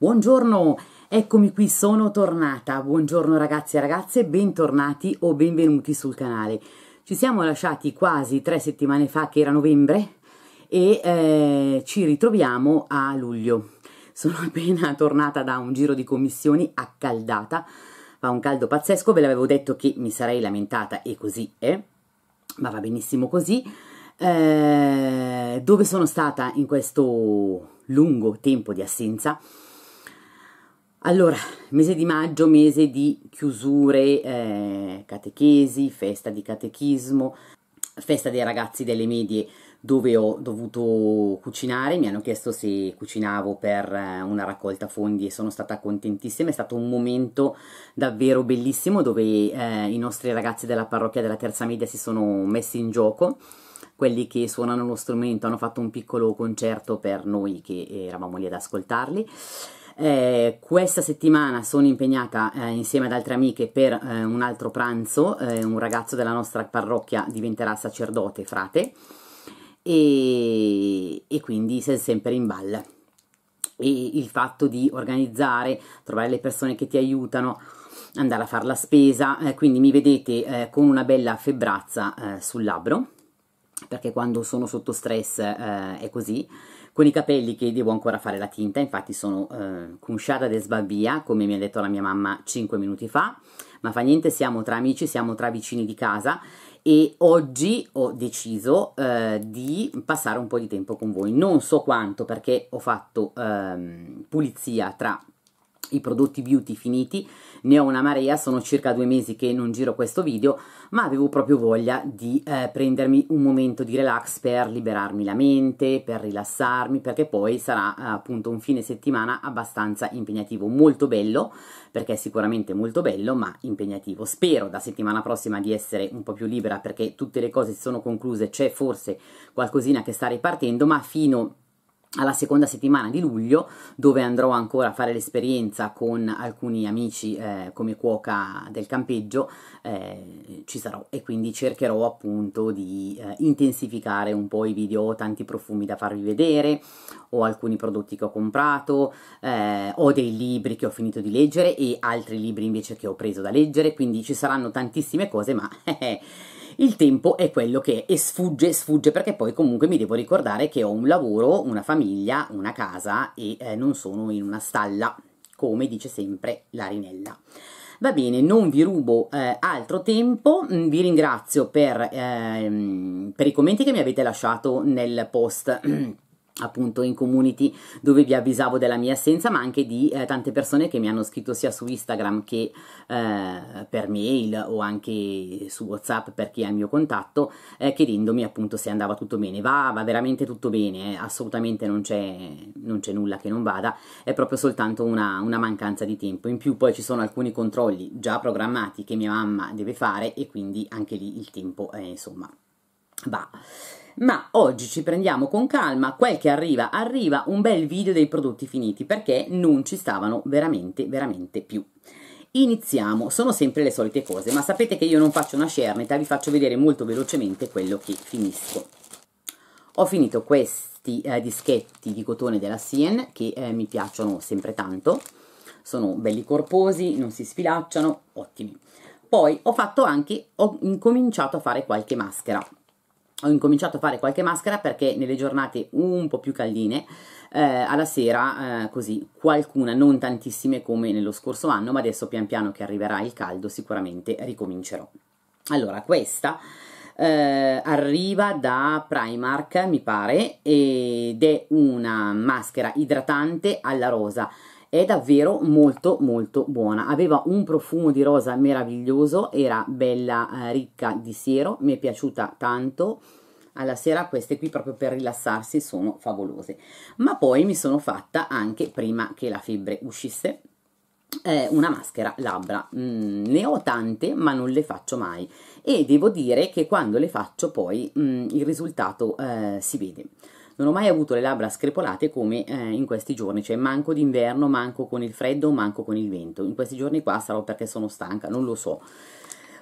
Buongiorno, eccomi qui, sono tornata. Buongiorno ragazzi e ragazze, bentornati o benvenuti sul canale. Ci siamo lasciati quasi tre settimane fa, che era novembre, e eh, ci ritroviamo a luglio. Sono appena tornata da un giro di commissioni accaldata, fa un caldo pazzesco, ve l'avevo detto che mi sarei lamentata e così è, ma va benissimo così. Eh, dove sono stata in questo lungo tempo di assenza? Allora, mese di maggio, mese di chiusure, eh, catechesi, festa di catechismo, festa dei ragazzi delle medie dove ho dovuto cucinare, mi hanno chiesto se cucinavo per eh, una raccolta fondi e sono stata contentissima, è stato un momento davvero bellissimo dove eh, i nostri ragazzi della parrocchia della terza media si sono messi in gioco. Quelli che suonano lo strumento hanno fatto un piccolo concerto per noi che eravamo lì ad ascoltarli eh, questa settimana sono impegnata eh, insieme ad altre amiche per eh, un altro pranzo, eh, un ragazzo della nostra parrocchia diventerà sacerdote, frate, e, e quindi sei sempre in balla. E il fatto di organizzare, trovare le persone che ti aiutano, andare a fare la spesa, eh, quindi mi vedete eh, con una bella febbrazza sul labbro, perché quando sono sotto stress è così, con i capelli che devo ancora fare la tinta, infatti sono eh, cunciata de sbabbia, come mi ha detto la mia mamma 5 minuti fa, ma fa niente, siamo tra amici, siamo tra vicini di casa e oggi ho deciso eh, di passare un po' di tempo con voi, non so quanto perché ho fatto ehm, pulizia tra i prodotti beauty finiti, ne ho una marea, sono circa due mesi che non giro questo video, ma avevo proprio voglia di eh, prendermi un momento di relax per liberarmi la mente, per rilassarmi, perché poi sarà eh, appunto un fine settimana abbastanza impegnativo, molto bello, perché è sicuramente molto bello, ma impegnativo. Spero da settimana prossima di essere un po' più libera, perché tutte le cose si sono concluse, c'è forse qualcosina che sta ripartendo, ma fino a alla seconda settimana di luglio dove andrò ancora a fare l'esperienza con alcuni amici eh, come cuoca del campeggio eh, ci sarò. E quindi cercherò appunto di eh, intensificare un po' i video. Ho tanti profumi da farvi vedere ho alcuni prodotti che ho comprato eh, ho dei libri che ho finito di leggere e altri libri invece che ho preso da leggere. Quindi ci saranno tantissime cose ma il tempo è quello che è e sfugge, sfugge perché poi comunque mi devo ricordare che ho un lavoro, una famiglia, una casa e eh, non sono in una stalla, come dice sempre Larinella. Va bene, non vi rubo eh, altro tempo, mm, vi ringrazio per, eh, per i commenti che mi avete lasciato nel post appunto in community dove vi avvisavo della mia assenza ma anche di eh, tante persone che mi hanno scritto sia su Instagram che eh, per mail o anche su Whatsapp per chi ha il mio contatto eh, chiedendomi appunto se andava tutto bene. Va, va veramente tutto bene eh, assolutamente non c'è, nulla che non vada è proprio soltanto una, una mancanza di tempo. In più poi ci sono alcuni controlli già programmati che mia mamma deve fare e quindi anche lì il tempo insomma va ma oggi ci prendiamo con calma, quel che arriva arriva un bel video dei prodotti finiti perché non ci stavano veramente veramente più. Iniziamo, sono sempre le solite cose, ma sapete che io non faccio una cernita, vi faccio vedere molto velocemente quello che finisco. Ho finito questi eh, dischetti di cotone della Sien che eh, mi piacciono sempre tanto, sono belli corposi, non si sfilacciano, ottimi. Poi ho fatto anche, ho incominciato a fare qualche maschera, ho incominciato a fare qualche maschera perché nelle giornate un po' più caldine eh, alla sera eh, così qualcuna non tantissime come nello scorso anno ma adesso pian piano che arriverà il caldo sicuramente ricomincerò. Allora questa eh, arriva da Primark mi pare ed è una maschera idratante alla rosa è davvero molto molto buona. Aveva un profumo di rosa meraviglioso era bella eh, ricca di siero mi è piaciuta tanto. Alla sera queste qui proprio per rilassarsi sono favolose. Ma poi mi sono fatta anche prima che la febbre uscisse eh, una maschera labbra. Mm, ne ho tante ma non le faccio mai. E devo dire che quando le faccio poi mm, il risultato eh, si vede non ho mai avuto le labbra screpolate come eh, in questi giorni, cioè manco d'inverno, manco con il freddo, manco con il vento. In questi giorni qua sarò perché sono stanca, non lo so.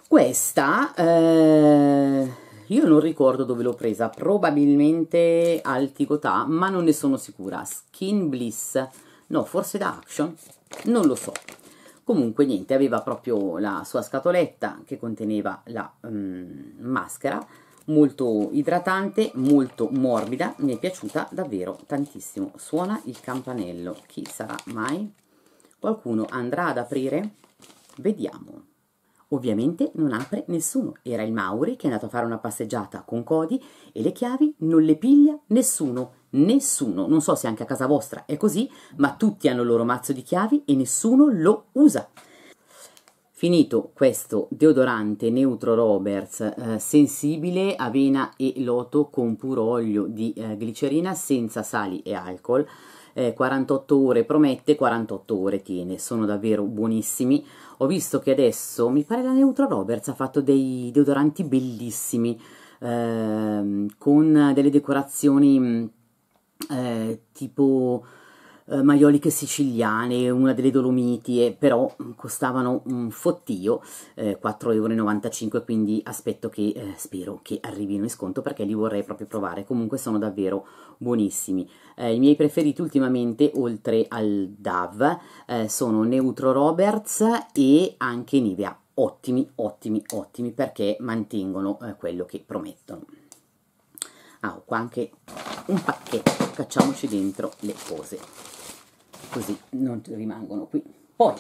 Questa, eh, io non ricordo dove l'ho presa, probabilmente al Tigotà, ma non ne sono sicura. Skin Bliss no forse da Action non lo so comunque niente aveva proprio la sua scatoletta che conteneva la um, maschera molto idratante molto morbida mi è piaciuta davvero tantissimo. Suona il campanello chi sarà mai? Qualcuno andrà ad aprire? Vediamo. Ovviamente non apre nessuno, era il Mauri che è andato a fare una passeggiata con Cody e le chiavi non le piglia nessuno, nessuno, non so se anche a casa vostra è così, ma tutti hanno il loro mazzo di chiavi e nessuno lo usa. Finito questo deodorante Neutro Roberts eh, sensibile, avena e loto con puro olio di eh, glicerina senza sali e alcol, eh, 48 ore promette, 48 ore tiene, sono davvero buonissimi. Ho visto che adesso, mi pare la Neutro Roberts ha fatto dei deodoranti bellissimi, ehm, con delle decorazioni eh, tipo eh, maioliche siciliane, una delle Dolomiti, e però costavano un fottio, eh, 4,95 euro, quindi aspetto che, eh, spero che arrivino in sconto perché li vorrei proprio provare, comunque sono davvero buonissimi. Eh, I miei preferiti ultimamente, oltre al DAV, eh, sono Neutro Roberts e anche Nivea, ottimi, ottimi, ottimi perché mantengono eh, quello che promettono. Ah, ho qua anche un pacchetto, facciamoci dentro le cose, così non rimangono qui. Poi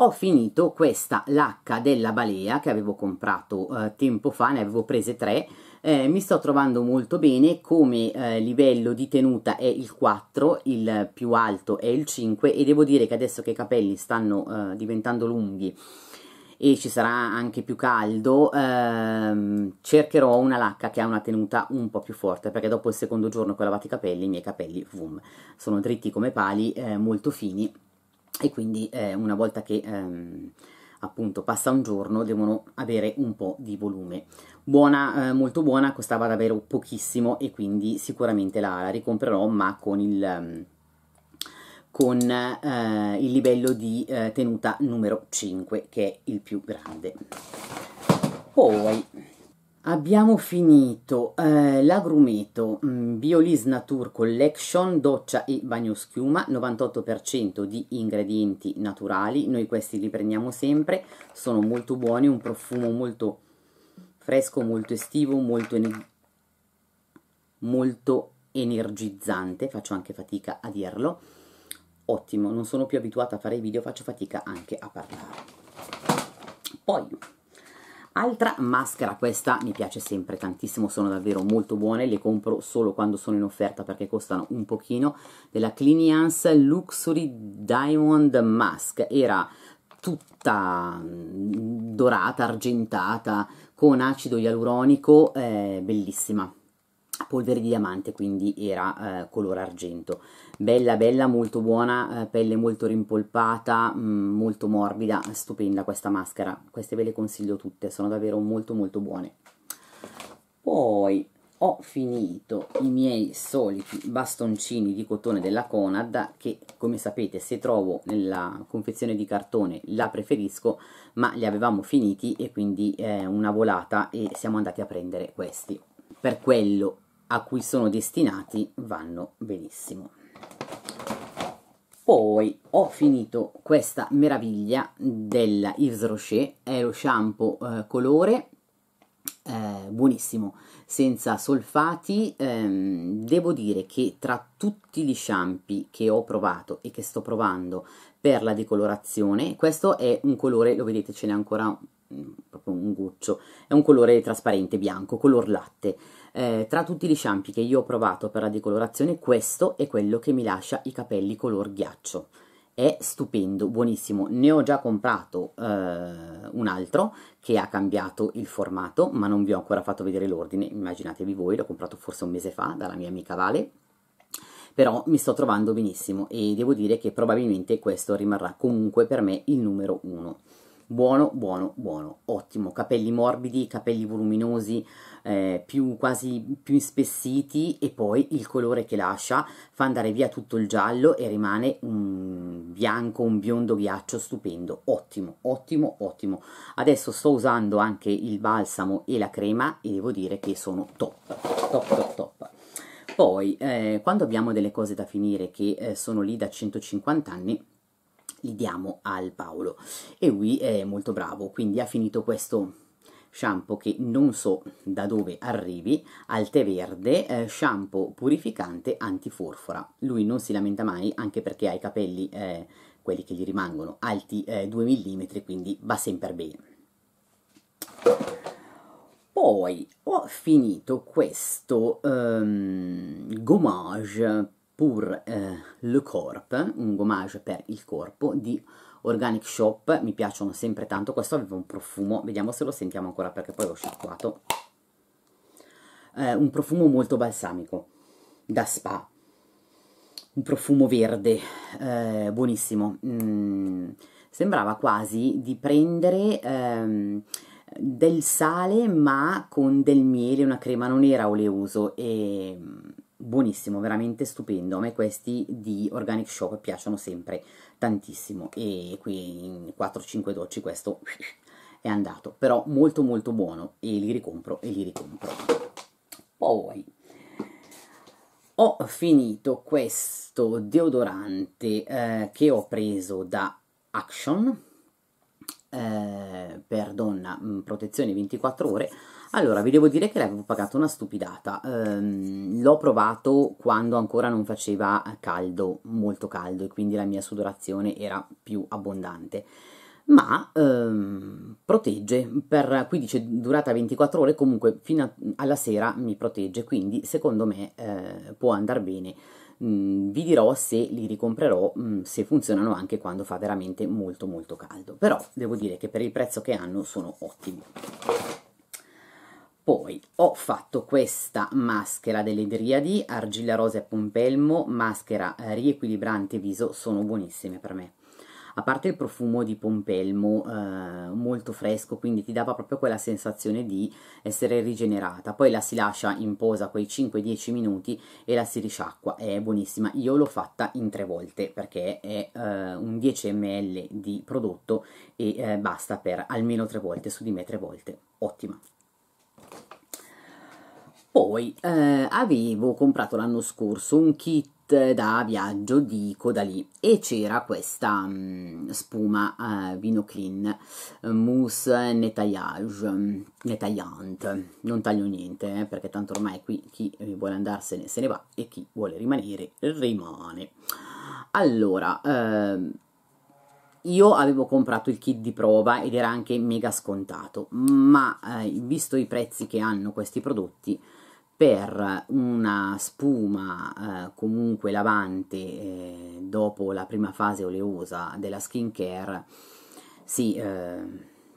ho finito questa lacca della balea che avevo comprato eh, tempo fa, ne avevo prese tre, eh, mi sto trovando molto bene, come eh, livello di tenuta è il 4, il più alto è il 5 e devo dire che adesso che i capelli stanno eh, diventando lunghi e ci sarà anche più caldo, ehm, cercherò una lacca che ha una tenuta un po' più forte, perché dopo il secondo giorno che ho lavato i capelli, i miei capelli, boom, sono dritti come pali, eh, molto fini, e quindi eh, una volta che ehm, appunto passa un giorno devono avere un po' di volume. Buona, eh, molto buona, costava davvero pochissimo e quindi sicuramente la, la ricomprerò, ma con il... Um, con eh, il livello di eh, tenuta numero 5 che è il più grande. Poi abbiamo finito eh, l'agrumeto mm, Biolis Nature Collection doccia e bagno schiuma 98% di ingredienti naturali. Noi questi li prendiamo sempre. Sono molto buoni un profumo molto fresco molto estivo molto, molto energizzante. Faccio anche fatica a dirlo ottimo, non sono più abituata a fare i video, faccio fatica anche a parlare. Poi, altra maschera, questa mi piace sempre tantissimo, sono davvero molto buone, le compro solo quando sono in offerta perché costano un pochino, della Cliniance Luxury Diamond Mask, era tutta mm, dorata, argentata, con acido ialuronico, eh, bellissima. Polvere di diamante quindi era eh, color argento bella bella molto buona eh, pelle molto rimpolpata mm, molto morbida stupenda questa maschera. Queste ve le consiglio tutte sono davvero molto molto buone. Poi ho finito i miei soliti bastoncini di cotone della Conad che come sapete se trovo nella confezione di cartone la preferisco ma li avevamo finiti e quindi eh, una volata e siamo andati a prendere questi. Per quello a cui sono destinati vanno benissimo. Poi ho finito questa meraviglia della Yves Rocher, è lo shampoo eh, colore, eh, buonissimo, senza solfati. Ehm, devo dire che tra tutti gli shampoo che ho provato e che sto provando per la decolorazione, questo è un colore, lo vedete ce n'è ancora mm, proprio un goccio, è un colore trasparente bianco, color latte eh, tra tutti gli shampoo che io ho provato per la decolorazione questo è quello che mi lascia i capelli color ghiaccio. È stupendo, buonissimo, ne ho già comprato eh, un altro che ha cambiato il formato ma non vi ho ancora fatto vedere l'ordine, immaginatevi voi, l'ho comprato forse un mese fa dalla mia amica Vale. Però mi sto trovando benissimo e devo dire che probabilmente questo rimarrà comunque per me il numero uno buono, buono, buono, ottimo, capelli morbidi, capelli voluminosi, eh, più quasi più ispessiti e poi il colore che lascia fa andare via tutto il giallo e rimane un bianco, un biondo ghiaccio stupendo, ottimo, ottimo, ottimo. Adesso sto usando anche il balsamo e la crema e devo dire che sono top, top, top, top. poi eh, quando abbiamo delle cose da finire che eh, sono lì da 150 anni li diamo al Paolo. E lui è molto bravo quindi ha finito questo shampoo che non so da dove arrivi al tè verde eh, shampoo purificante antiforfora. Lui non si lamenta mai anche perché ha i capelli eh, quelli che gli rimangono alti eh, 2 mm quindi va sempre bene. Poi ho finito questo um, gommage pour eh, le corps un gommage per il corpo di Organic Shop, mi piacciono sempre tanto, questo aveva un profumo, vediamo se lo sentiamo ancora perché poi l'ho sciacquato, eh, un profumo molto balsamico, da spa, un profumo verde, eh, buonissimo, mm, sembrava quasi di prendere ehm, del sale ma con del miele, una crema. Non era oleoso e buonissimo, veramente stupendo, a me questi di Organic Shop piacciono sempre tantissimo. E qui in 4-5 dolci questo è andato, però molto molto buono. E li ricompro e li ricompro. Poi ho finito questo deodorante eh, che ho preso da Action. Eh, per donna mh, protezione 24 ore allora, vi devo dire che l'avevo pagato una stupidata, ehm, l'ho provato quando ancora non faceva caldo, molto caldo, e quindi la mia sudorazione era più abbondante, ma ehm, protegge, per, qui dice durata 24 ore, comunque fino alla sera mi protegge, quindi secondo me eh, può andare bene. Mm, vi dirò se li ricomprerò, mm, se funzionano anche quando fa veramente molto molto caldo, però devo dire che per il prezzo che hanno sono ottimi. Poi ho fatto questa maschera delle Driadi, argilla rosa e pompelmo, maschera riequilibrante viso, sono buonissime per me. A parte il profumo di pompelmo eh, molto fresco, quindi ti dava proprio quella sensazione di essere rigenerata. Poi la si lascia in posa quei 5-10 minuti e la si risciacqua, è buonissima. Io l'ho fatta in tre volte perché è eh, un 10 ml di prodotto e eh, basta per almeno tre volte, su di me tre volte. Ottima. Poi eh, avevo comprato l'anno scorso un kit da viaggio di Codalì e c'era questa um, spuma uh, Vino Clean Mousse Netayage Netayante non taglio niente eh, perché tanto ormai qui chi vuole andarsene se ne va e chi vuole rimanere rimane. Allora eh, io avevo comprato il kit di prova ed era anche mega scontato ma eh, visto i prezzi che hanno questi prodotti per una spuma eh, comunque lavante eh, dopo la prima fase oleosa della skincare sì eh,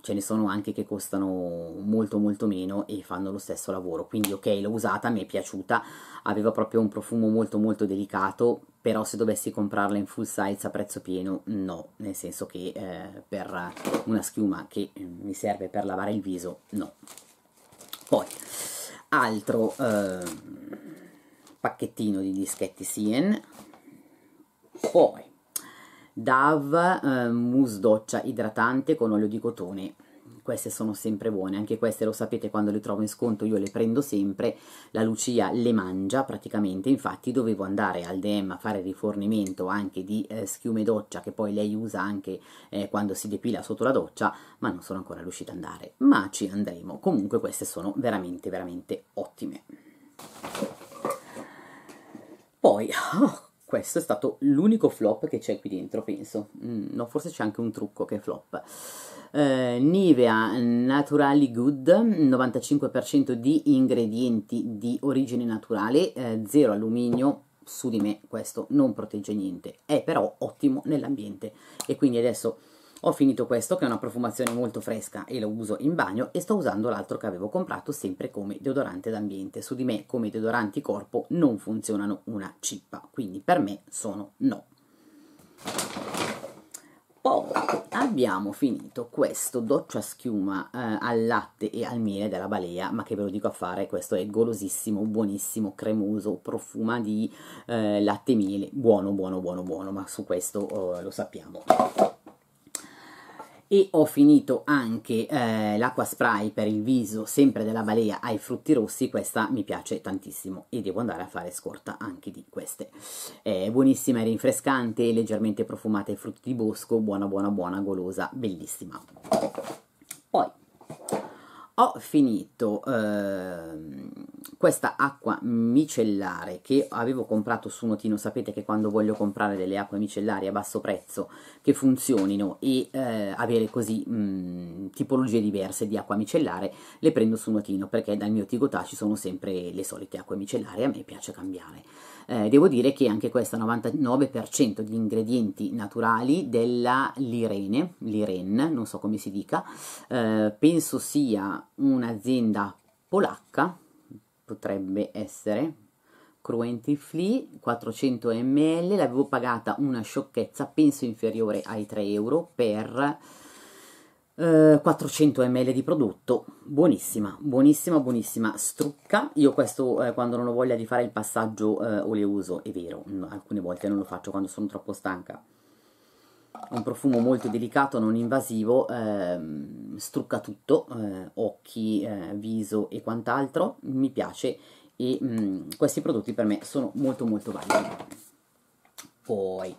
ce ne sono anche che costano molto molto meno e fanno lo stesso lavoro. Quindi ok l'ho usata mi è piaciuta aveva proprio un profumo molto molto delicato però se dovessi comprarla in full size a prezzo pieno no. Nel senso che eh, per una schiuma che mi serve per lavare il viso no. Poi altro eh, pacchettino di dischetti Sien. Poi Dove eh, mousse doccia idratante con olio di cotone queste sono sempre buone, anche queste lo sapete quando le trovo in sconto io le prendo sempre, la Lucia le mangia praticamente, infatti dovevo andare al DM a fare rifornimento anche di eh, schiume doccia che poi lei usa anche eh, quando si depila sotto la doccia, ma non sono ancora riuscita ad andare, ma ci andremo, comunque queste sono veramente veramente ottime. Poi, oh, questo è stato l'unico flop che c'è qui dentro, penso, mm, no, forse c'è anche un trucco che è flop eh, Nivea Naturally Good 95% di ingredienti di origine naturale eh, zero alluminio su di me questo non protegge niente è però ottimo nell'ambiente e quindi adesso ho finito questo che è una profumazione molto fresca e lo uso in bagno e sto usando l'altro che avevo comprato sempre come deodorante d'ambiente. Su di me come deodoranti corpo non funzionano una cippa, quindi per me sono no. Poi abbiamo finito questo doccia schiuma eh, al latte e al miele della Balea, ma che ve lo dico a fare, questo è golosissimo, buonissimo, cremoso, profuma di eh, latte e miele, buono, buono, buono, buono, ma su questo oh, lo sappiamo. E ho finito anche eh, l'acqua spray per il viso sempre della Balea ai frutti rossi. Questa mi piace tantissimo e devo andare a fare scorta anche di queste. È buonissima, è rinfrescante, leggermente profumata ai frutti di bosco. Buona buona buona, golosa, bellissima. Poi ho finito eh, questa acqua micellare che avevo comprato su Notino, sapete che quando voglio comprare delle acque micellari a basso prezzo che funzionino e eh, avere così mh, tipologie diverse di acqua micellare, le prendo su Notino perché dal mio Tigotà ci sono sempre le solite acque micellari, a me piace cambiare. Eh, devo dire che anche questa 99% di ingredienti naturali della Lirene, Liren, non so come si dica, eh, penso sia un'azienda polacca, potrebbe essere, Cruenti Flea 400 ml, l'avevo pagata una sciocchezza, penso inferiore ai 3 euro per 400 eh, ml di prodotto, buonissima, buonissima, buonissima, strucca, io questo eh, quando non ho voglia di fare il passaggio eh, oleoso, è vero, alcune volte non lo faccio quando sono troppo stanca, un profumo molto delicato, non invasivo, ehm, strucca tutto, eh, occhi, eh, viso e quant'altro, mi piace e mh, mm, questi prodotti per me sono molto molto validi. Poi,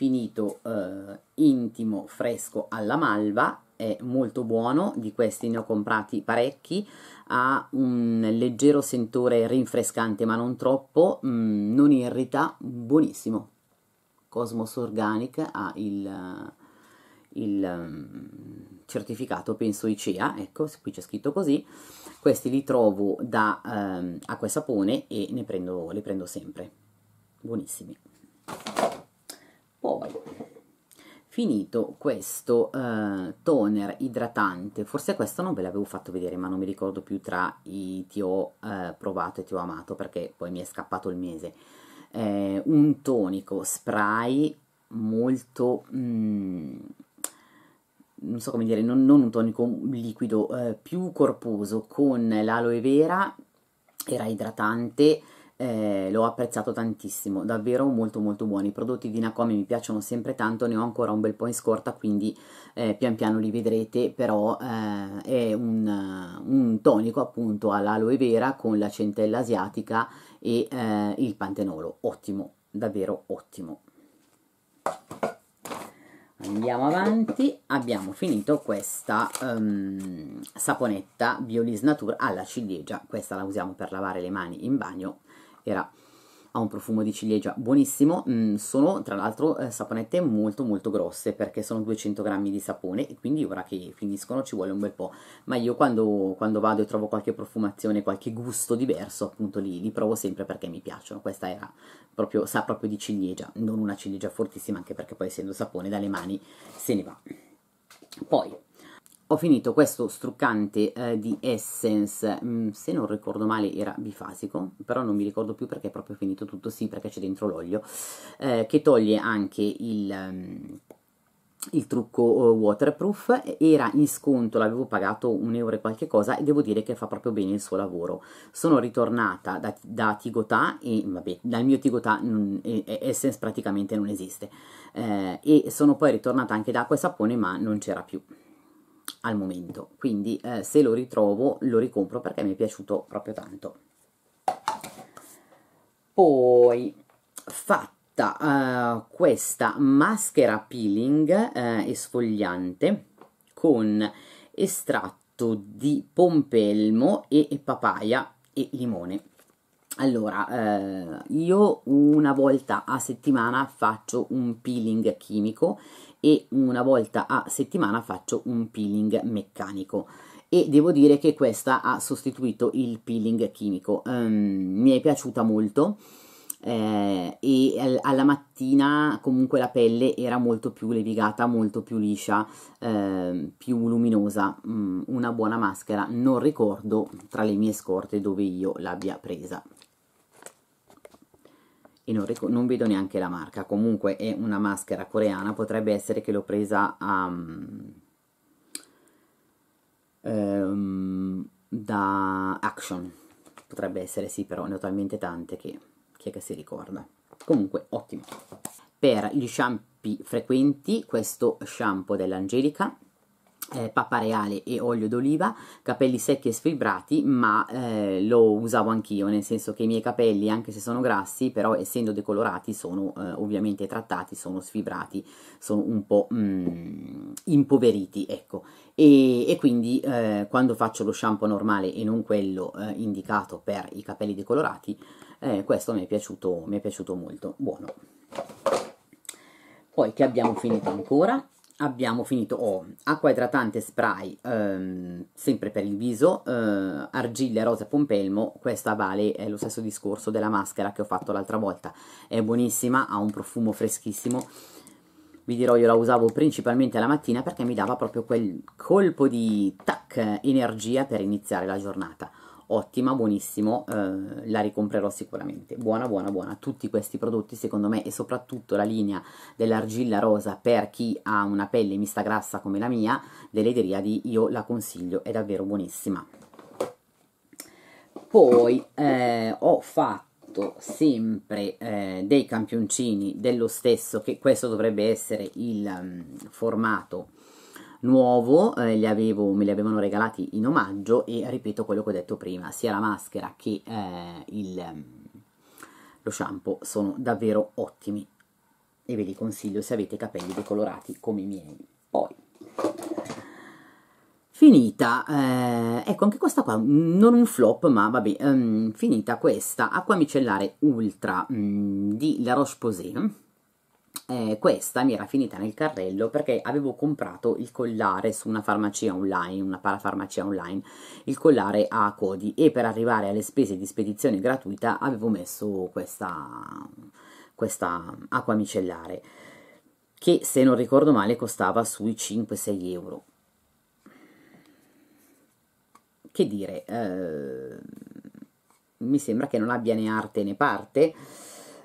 finito eh, intimo fresco alla malva, è molto buono, di questi ne ho comprati parecchi, ha un leggero sentore rinfrescante ma non troppo, mm, non irrita, buonissimo. Cosmos Organic ha il, il um, certificato, penso ICEA, ecco, qui c'è scritto così, questi li trovo da um, acqua e sapone e ne prendo, li prendo sempre, buonissimi. Poi finito questo uh, toner idratante, forse questo non ve l'avevo fatto vedere ma non mi ricordo più tra i ti ho uh, provato e ti ho amato perché poi mi è scappato il mese, eh, un tonico spray molto, mm, non so come dire, non, non un tonico liquido, eh, più corposo con l'aloe vera, era idratante, eh, l'ho apprezzato tantissimo, davvero molto molto buoni, i prodotti di Nakomi mi piacciono sempre tanto, ne ho ancora un bel po' in scorta, quindi eh, pian piano li vedrete, però eh, è un, un, tonico appunto all'aloe vera con la centella asiatica e eh, il pantenolo, ottimo, davvero ottimo. Andiamo avanti, abbiamo finito questa um, saponetta Biolis Nature alla ciliegia, questa la usiamo per lavare le mani in bagno era ha un profumo di ciliegia buonissimo, mm, sono tra l'altro eh, saponette molto molto grosse perché sono 200 grammi di sapone e quindi ora che finiscono ci vuole un bel po', ma io quando, quando vado e trovo qualche profumazione, qualche gusto diverso appunto li, li provo sempre perché mi piacciono, questa era proprio, sa proprio di ciliegia, non una ciliegia fortissima anche perché poi essendo sapone dalle mani se ne va. Poi ho finito questo struccante eh, di Essence, mm, se non ricordo male era bifasico, però non mi ricordo più perché è proprio finito tutto, sì perché c'è dentro l'olio, eh, che toglie anche il... Um, il trucco uh, waterproof. Era in sconto, l'avevo pagato un euro e qualche cosa e devo dire che fa proprio bene il suo lavoro. Sono ritornata da, da Tigotà e vabbè dal mio Tigotà non, Essence praticamente non esiste. Eh, e sono poi ritornata anche da acqua e sapone ma non c'era più al momento. Quindi eh, se lo ritrovo lo ricompro perché mi è piaciuto proprio tanto. Poi fatta uh, questa maschera peeling uh, esfogliante con estratto di pompelmo e papaya e limone. Allora, eh, io una volta a settimana faccio un peeling chimico e una volta a settimana faccio un peeling meccanico. E devo dire che questa ha sostituito il peeling chimico. Um, mi è piaciuta molto eh, e alla mattina comunque la pelle era molto più levigata, molto più liscia, eh, più luminosa, mm, una buona maschera, non ricordo tra le mie scorte dove io l'abbia presa e non, non, vedo neanche la marca, comunque è una maschera coreana, potrebbe essere che l'ho presa um, um, da Action, potrebbe essere sì, però ne ho talmente tante che chi è che si ricorda. Comunque, ottimo. Per gli shampoo frequenti, questo shampoo dell'Angelica, eh, pappa reale e olio d'oliva, capelli secchi e sfibrati, ma eh, lo usavo anch'io, nel senso che i miei capelli, anche se sono grassi, però essendo decolorati, sono eh, ovviamente trattati, sono sfibrati, sono un po' mm, impoveriti, ecco. E, e quindi eh, quando faccio lo shampoo normale e non quello eh, indicato per i capelli decolorati, eh, questo mi è piaciuto, mi è piaciuto molto, buono. Poi che abbiamo finito ancora? Abbiamo finito, oh, acqua idratante spray, ehm, sempre per il viso, eh, argilla rosa pompelmo, questa vale, lo stesso discorso della maschera che ho fatto l'altra volta, è buonissima, ha un profumo freschissimo, vi dirò io la usavo principalmente la mattina perché mi dava proprio quel colpo di tac, energia per iniziare la giornata ottima, buonissimo, eh, la ricomprerò sicuramente, buona, buona, buona, tutti questi prodotti secondo me e soprattutto la linea dell'argilla rosa per chi ha una pelle mista grassa come la mia, delle Deriadi, io la consiglio, è davvero buonissima. Poi eh, ho fatto sempre eh, dei campioncini dello stesso, che questo dovrebbe essere il um, formato nuovo, eh, avevo, me li avevano regalati in omaggio e ripeto quello che ho detto prima, sia la maschera che eh, il, mm, lo shampoo sono davvero ottimi e ve li consiglio se avete capelli decolorati come i miei. Poi, finita, eh, ecco anche questa qua, non un flop ma vabbè, um, finita questa acqua micellare ultra um, di La Roche-Posay eh, questa mi era finita nel carrello perché avevo comprato il collare su una farmacia online, una parafarmacia online, il collare a codi e per arrivare alle spese di spedizione gratuita avevo messo questa, questa acqua micellare che se non ricordo male costava sui 5-6 euro. Che dire, eh, mi sembra che non abbia né arte né parte,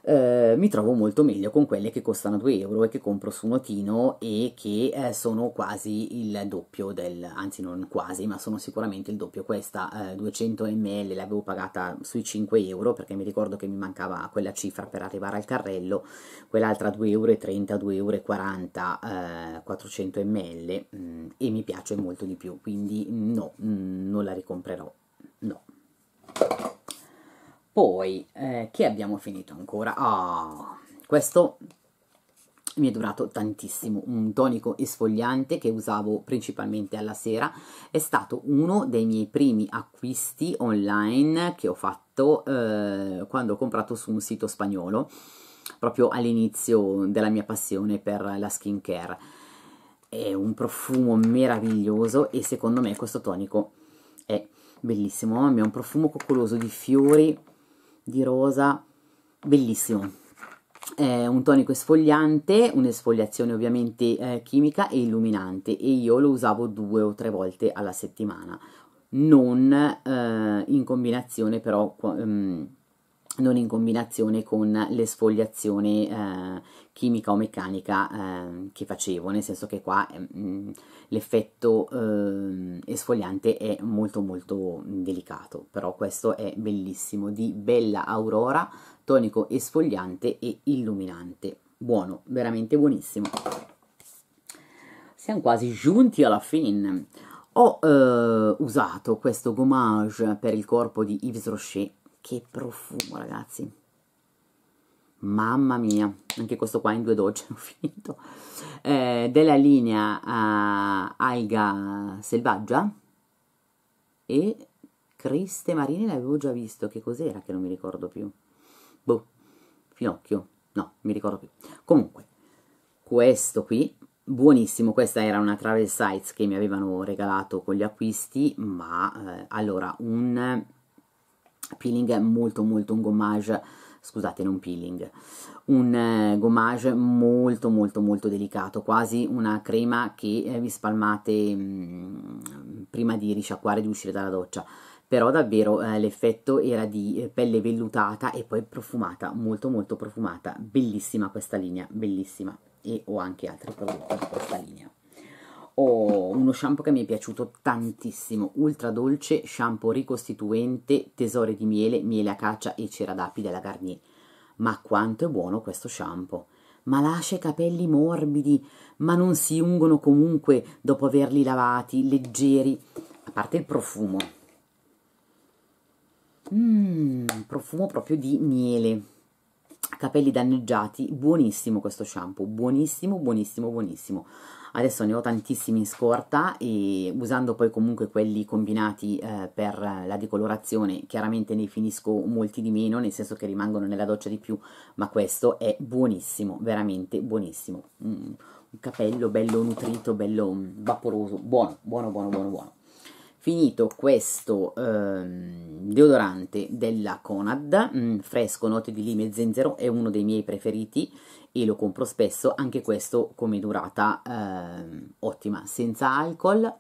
eh, mi trovo molto meglio con quelle che costano 2 euro e che compro su Notino e che eh, sono quasi il doppio del, anzi non quasi, ma sono sicuramente il doppio. Questa eh, 200 ml l'avevo pagata sui 5 euro perché mi ricordo che mi mancava quella cifra per arrivare al carrello, quell'altra 2,30 euro, 2,40 euro, 400 ml mh, e mi piace molto di più, quindi no, mh, non la ricomprerò, no. Poi, eh, che abbiamo finito ancora? Ah, questo mi è durato tantissimo, un tonico esfoliante che usavo principalmente alla sera, è stato uno dei miei primi acquisti online che ho fatto eh, quando ho comprato su un sito spagnolo, proprio all'inizio della mia passione per la skincare. È un profumo meraviglioso e secondo me questo tonico è bellissimo, ha un profumo coccoloso di fiori, di rosa, bellissimo. È un tonico esfoliante, un'esfoliazione ovviamente eh, chimica e illuminante e io lo usavo due o tre volte alla settimana, non eh, in combinazione però... Um, non in combinazione con l'esfoliazione eh, chimica o meccanica eh, che facevo, nel senso che qua eh, l'effetto eh, esfoliante è molto molto delicato, però questo è bellissimo, di Bella Aurora, tonico esfoliante e illuminante, buono, veramente buonissimo. Siamo quasi giunti alla fine. Ho eh, usato questo gommage per il corpo di Yves Rocher che profumo, ragazzi. Mamma mia, anche questo qua in due dolci ho finito. Eh, della linea uh, Alga Selvaggia e Criste Marine l'avevo già visto. Che cos'era che non mi ricordo più? Boh, Finocchio? No, mi ricordo più. Comunque, questo qui buonissimo questa era una travel sites che mi avevano regalato con gli acquisti ma eh, allora un peeling è molto molto un gommage scusate non peeling un eh, gommage molto molto molto delicato quasi una crema che eh, vi spalmate mh, mm, prima di risciacquare di uscire dalla doccia. Però davvero eh, l'effetto era di eh, pelle vellutata e poi profumata molto molto profumata. Bellissima questa linea bellissima. E ho anche altri prodotti di questa linea ho uno shampoo che mi è piaciuto tantissimo, ultra dolce, shampoo ricostituente, tesori di miele, miele a caccia e cera d'api della Garnier. Ma quanto è buono questo shampoo! ma lascia i capelli morbidi, ma non si ungono comunque dopo averli lavati, leggeri, a parte il profumo. Mmm, profumo proprio di miele, capelli danneggiati, buonissimo questo shampoo, buonissimo, buonissimo, buonissimo adesso ne ho tantissimi in scorta e usando poi comunque quelli combinati eh, per la decolorazione chiaramente ne finisco molti di meno nel senso che rimangono nella doccia di più ma questo è buonissimo veramente buonissimo. Mm, un capello bello nutrito bello mm, vaporoso buono buono buono buono buono. Finito questo ehm, deodorante della Conad mh, mm, fresco note di lime e zenzero è uno dei miei preferiti e lo compro spesso, anche questo come durata eh, ottima, senza alcol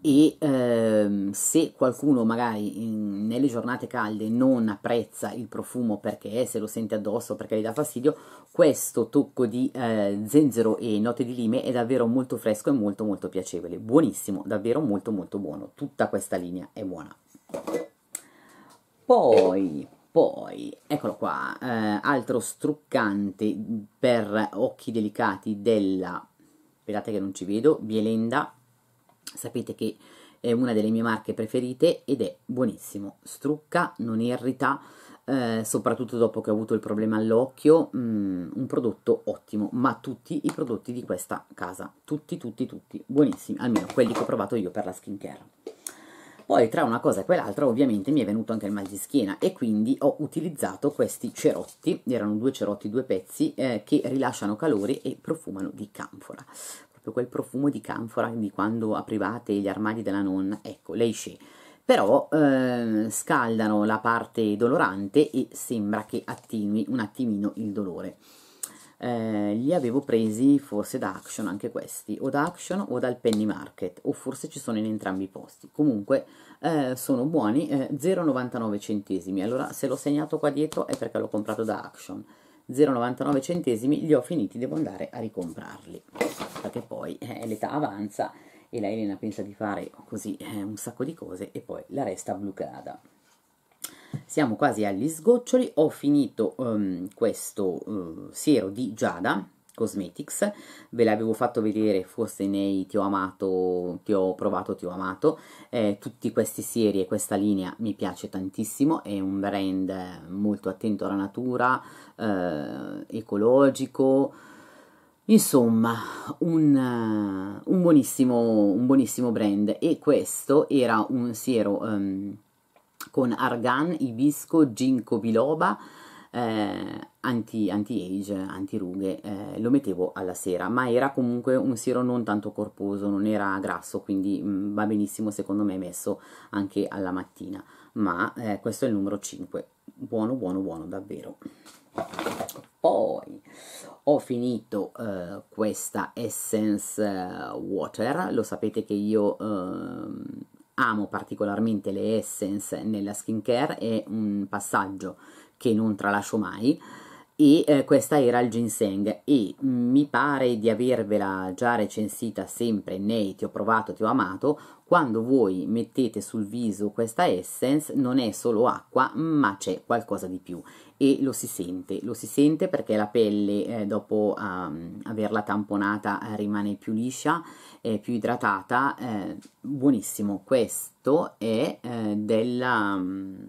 e eh, se qualcuno magari in, nelle giornate calde non apprezza il profumo perché se lo sente addosso perché gli dà fastidio questo tocco di eh, zenzero e note di lime è davvero molto fresco e molto molto piacevole. Buonissimo davvero molto molto buono. Tutta questa linea è buona. Poi poi, eccolo qua, eh, altro struccante per occhi delicati della, sperate che non ci vedo, Bielenda, sapete che è una delle mie marche preferite ed è buonissimo, strucca, non irrita, eh, soprattutto dopo che ho avuto il problema all'occhio, mm, un prodotto ottimo, ma tutti i prodotti di questa casa, tutti, tutti, tutti, buonissimi, almeno quelli che ho provato io per la skincare. Poi tra una cosa e quell'altra ovviamente mi è venuto anche il mal di schiena e quindi ho utilizzato questi cerotti, erano due cerotti, due pezzi, eh, che rilasciano calore e profumano di canfora. Proprio quel profumo di canfora di quando aprivate gli armadi della nonna, ecco, lei Shea però eh, scaldano la parte dolorante e sembra che attinui un attimino il dolore eh, li avevo presi forse da Action anche questi o da Action o dal Penny Market o forse ci sono in entrambi i posti. Comunque eh, sono buoni eh, 0,99 centesimi. Allora se l'ho segnato qua dietro è perché l'ho comprato da Action. 0,99 centesimi li ho finiti devo andare a ricomprarli. Perché poi eh, l'età avanza e la Elena pensa di fare così eh, un sacco di cose e poi la resta bloccata siamo quasi agli sgoccioli ho finito um, questo uh, siero di Giada Cosmetics. Ve l'avevo fatto vedere forse nei ti ho amato ti ho provato ti ho amato. Eh, tutti questi sieri e questa linea mi piace tantissimo è un brand molto attento alla natura eh, ecologico. Insomma, un, un, buonissimo, un, buonissimo, brand. E questo era un siero um, con argan, ibisco, ginkgo biloba, eh, anti, age anti-rughe, eh, lo mettevo alla sera, ma era comunque un siero non tanto corposo, non era grasso, quindi mh, mm, va benissimo secondo me messo anche alla mattina, ma eh, questo è il numero 5, buono, buono, buono davvero. Poi ho finito uh, questa Essence uh, Water, lo sapete che io uh, amo particolarmente le essence nella skincare, è un passaggio che non tralascio mai e eh, questa era il ginseng. E mi pare di avervela già recensita sempre nei ti ho provato, ti ho amato. Quando voi mettete sul viso questa essence non è solo acqua ma c'è qualcosa di più. E lo si sente, lo si sente perché la pelle eh, dopo um, averla tamponata rimane più liscia, eh, più idratata, eh, buonissimo, questo è eh, della, um,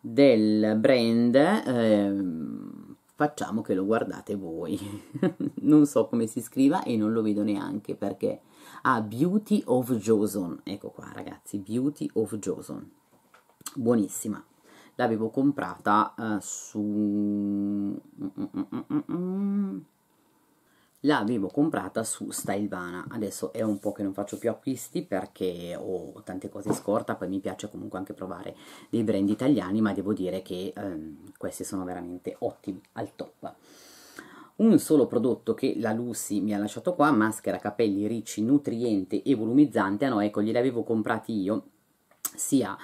del brand, ehm, facciamo che lo guardate voi, non so come si scriva e non lo vedo neanche perché, ah, Beauty of Joson, ecco qua ragazzi, Beauty of Joson buonissima. L'avevo comprata uh, su mm, mm, mm, l'avevo comprata su Stylevana adesso è un po' che non faccio più acquisti perché ho tante cose scorta poi mi piace comunque anche provare dei brand italiani ma devo dire che ehm, questi sono veramente ottimi al top un solo prodotto che la Lucy mi ha lasciato qua maschera capelli ricci nutriente e volumizzante ah no ecco gliel'avevo comprati io sia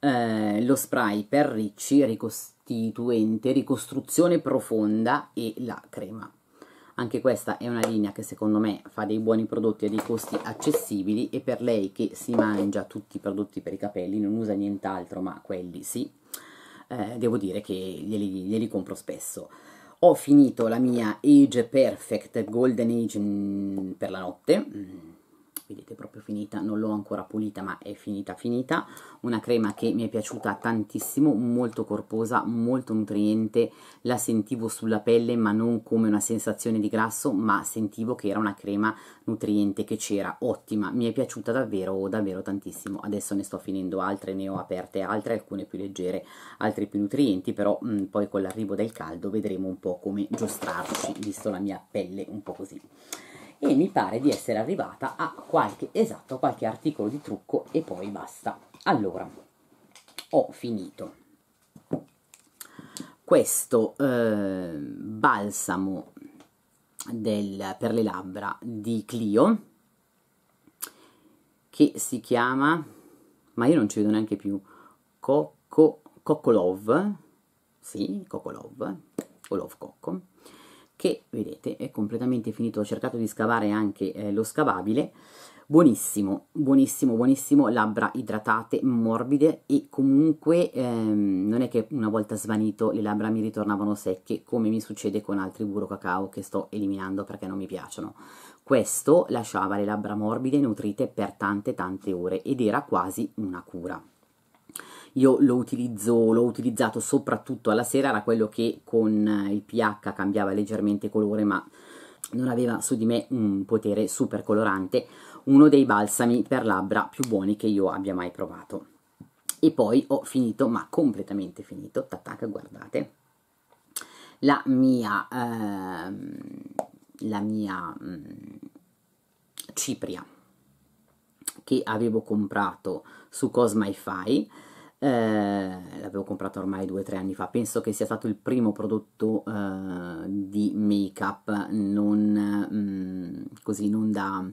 eh, lo spray per ricci ricostituente, ricostruzione profonda e la crema. Anche questa è una linea che secondo me fa dei buoni prodotti a dei costi accessibili e per lei che si mangia tutti i prodotti per i capelli, non usa nient'altro ma quelli sì, eh, devo dire che glieli, glieli compro spesso. Ho finito la mia Age Perfect Golden Age mm, per la notte, mm, vedete proprio finita, non l'ho ancora pulita ma è finita finita, una crema che mi è piaciuta tantissimo, molto corposa, molto nutriente, la sentivo sulla pelle ma non come una sensazione di grasso, ma sentivo che era una crema nutriente che c'era, ottima, mi è piaciuta davvero davvero tantissimo, adesso ne sto finendo altre, ne ho aperte altre, alcune più leggere, altre più nutrienti, però mh, mm, poi con l'arrivo del caldo vedremo un po' come giostrarci, visto la mia pelle un po' così e mi pare di essere arrivata a qualche, esatto, qualche articolo di trucco e poi basta. Allora, ho finito questo eh, balsamo del, per le labbra di Clio che si chiama, ma io non ci vedo neanche più, Coco, Coco Love, sì, Coco Love, o Love Coco, che vedete è completamente finito, ho cercato di scavare anche eh, lo scavabile, buonissimo, buonissimo, buonissimo, labbra idratate, morbide e comunque ehm, non è che una volta svanito le labbra mi ritornavano secche come mi succede con altri burro cacao che sto eliminando perché non mi piacciono. Questo lasciava le labbra morbide e nutrite per tante tante ore ed era quasi una cura io lo utilizzo, l'ho utilizzato soprattutto alla sera, era quello che con eh, il pH cambiava leggermente colore, ma non aveva su di me un potere super colorante, uno dei balsami per labbra più buoni che io abbia mai provato. E poi ho finito, ma completamente finito, tattac, guardate, la mia, ehm, la mia mh, mm, cipria che avevo comprato su Cosmify, eh, l'avevo comprato ormai due o tre anni fa, penso che sia stato il primo prodotto eh, di make up non mm, così non da,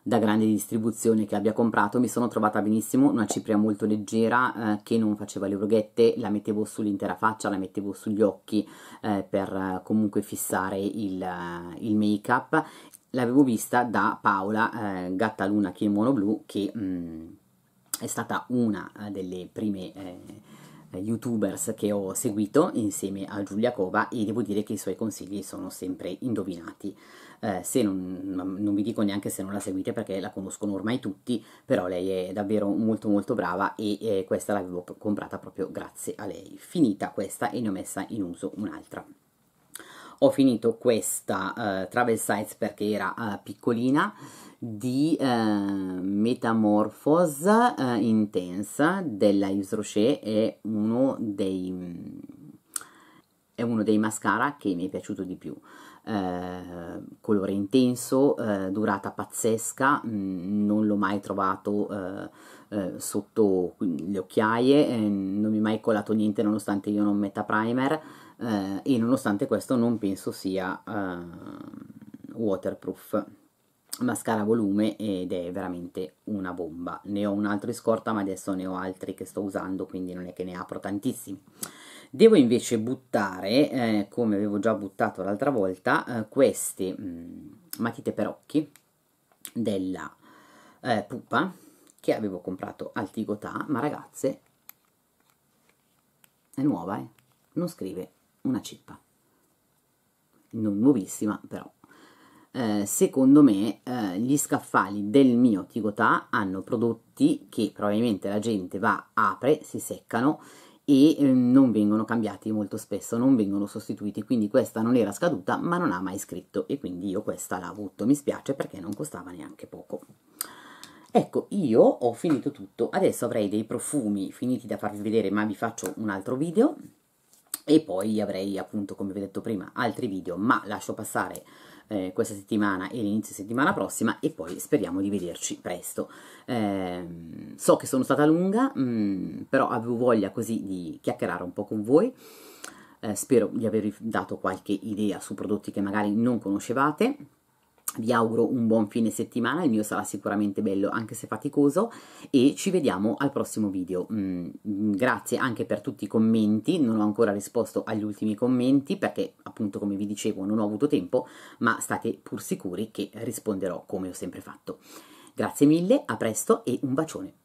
da, grande distribuzione che abbia comprato, mi sono trovata benissimo, una cipria molto leggera eh, che non faceva le rughette, la mettevo sull'intera faccia, la mettevo sugli occhi eh, per comunque fissare il, il make up, l'avevo vista da Paola eh, Gatta Kimono Blu che... Mm, è stata una eh, delle prime eh, youtubers che ho seguito insieme a Giulia Cova e devo dire che i suoi consigli sono sempre indovinati. Eh, se non, non, vi dico neanche se non la seguite perché la conoscono ormai tutti, però lei è davvero molto molto brava e eh, questa l'avevo comprata proprio grazie a lei. Finita questa e ne ho messa in uso un'altra. Ho finito questa uh, Travel Sites perché era uh, piccolina, di eh, Metamorphose eh, Intensa della Yves Rocher è uno dei è uno dei mascara che mi è piaciuto di più. Colore intenso, durata pazzesca, mh, mm, non l'ho mai trovato sotto le occhiaie, non mi è mai colato niente nonostante io non metta primer e nonostante questo non penso sia waterproof mascara volume ed è veramente una bomba ne ho un altro in scorta ma adesso ne ho altri che sto usando quindi non è che ne apro tantissimi devo invece buttare eh, come avevo già buttato l'altra volta eh, queste mh, mm, matite per occhi della eh, pupa che avevo comprato al Tigotà ma ragazze è nuova eh? non scrive una cippa. Non nuovissima però. Eh, secondo me eh, gli scaffali del mio Tigotà hanno prodotti che probabilmente la gente va, apre, si seccano e eh, non vengono cambiati molto spesso, non vengono sostituiti, quindi questa non era scaduta ma non ha mai scritto. E quindi io questa l'ho avuto, mi spiace perché non costava neanche poco. Ecco, io ho finito tutto, adesso avrei dei profumi finiti da farvi vedere ma vi faccio un altro video e poi avrei appunto come vi ho detto prima altri video ma lascio passare eh, questa settimana e l'inizio settimana prossima e poi speriamo di vederci presto. Eh, so che sono stata lunga, mh, mm, però avevo voglia così di chiacchierare un po' con voi. Eh, spero di avervi dato qualche idea su prodotti che magari non conoscevate vi auguro un buon fine settimana, il mio sarà sicuramente bello anche se faticoso e ci vediamo al prossimo video. Mm, grazie anche per tutti i commenti, non ho ancora risposto agli ultimi commenti perché appunto come vi dicevo non ho avuto tempo, ma state pur sicuri che risponderò come ho sempre fatto. Grazie mille, a presto e un bacione.